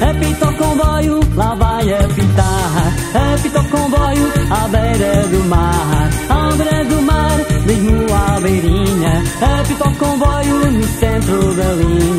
É pito comboio, lá vai a pitarra É pito comboio, à beira do mar. A beira do mar, mesmo à beirinha. É pito comboio, no centro da linha.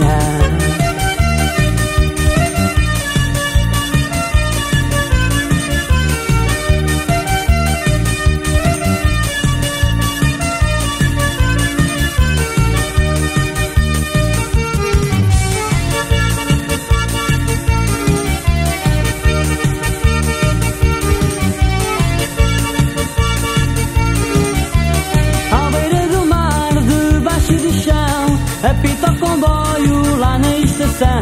Apita o comboio lá na estação,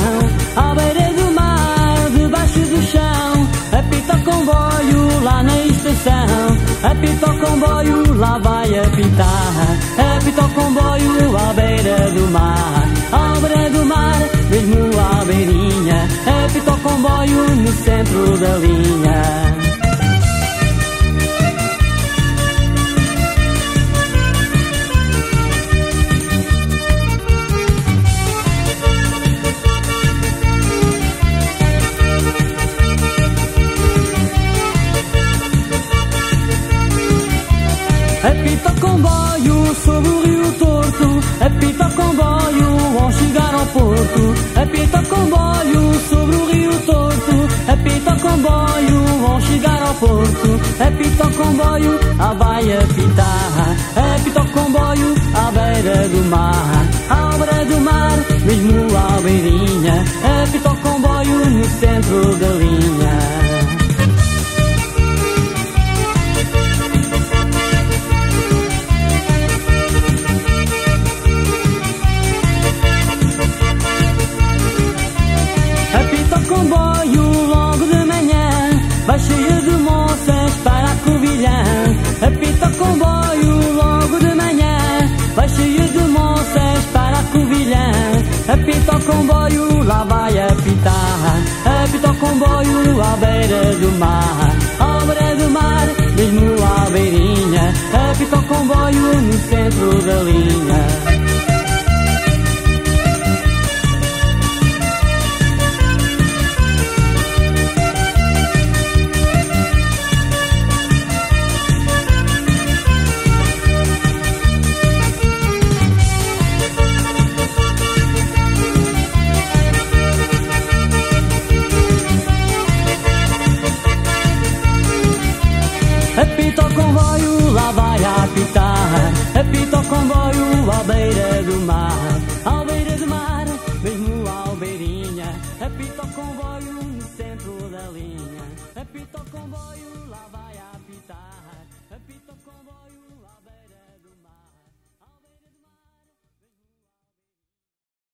à beira do mar, debaixo do chão. Apita o comboio lá na estação, apita o comboio, lá vai apitar. Apita o comboio à beira do mar, à beira do mar, mesmo à beirinha. Apita o comboio no centro da linha. Torto Apita o comboio vão chegar ao porto. Apita o comboio, a vai apitar Apita o comboio à beira do mar. À beira do mar, mesmo à beirinha. Apita o comboio no centro da linha. Comboio comboio, lá vai apitar Apita o comboio à beira do mar. À beira do mar, mesmo à beirinha. Apita o comboio no centro da linha Apita o comboio, lá vai apitar. Apita o comboio à beira do mar. À beira do mar, mesmo à beirinha. Apita o comboio no centro da linha. Apita o comboio, lá vai